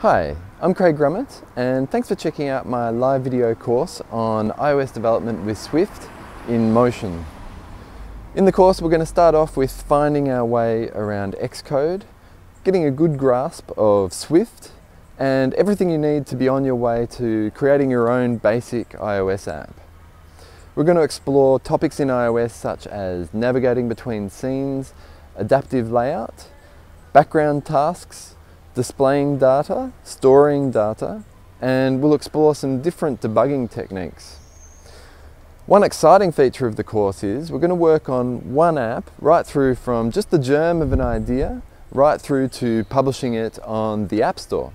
Hi, I'm Craig Grummitt and thanks for checking out my live video course on iOS development with Swift in Motion. In the course we're going to start off with finding our way around Xcode, getting a good grasp of Swift and everything you need to be on your way to creating your own basic iOS app. We're going to explore topics in iOS such as navigating between scenes, adaptive layout, background tasks, displaying data, storing data, and we'll explore some different debugging techniques. One exciting feature of the course is we're going to work on one app right through from just the germ of an idea right through to publishing it on the App Store.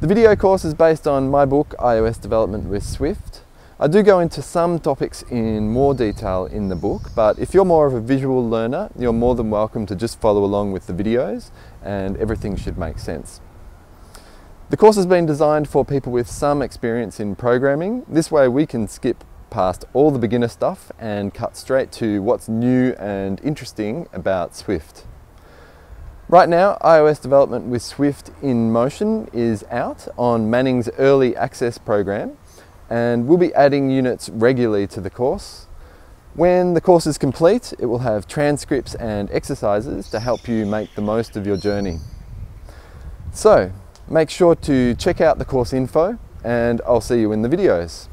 The video course is based on my book iOS Development with Swift I do go into some topics in more detail in the book, but if you're more of a visual learner, you're more than welcome to just follow along with the videos and everything should make sense. The course has been designed for people with some experience in programming. This way we can skip past all the beginner stuff and cut straight to what's new and interesting about Swift. Right now, iOS development with Swift in Motion is out on Manning's early access program and we'll be adding units regularly to the course. When the course is complete, it will have transcripts and exercises to help you make the most of your journey. So, make sure to check out the course info and I'll see you in the videos.